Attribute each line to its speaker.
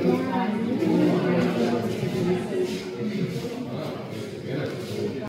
Speaker 1: Amém.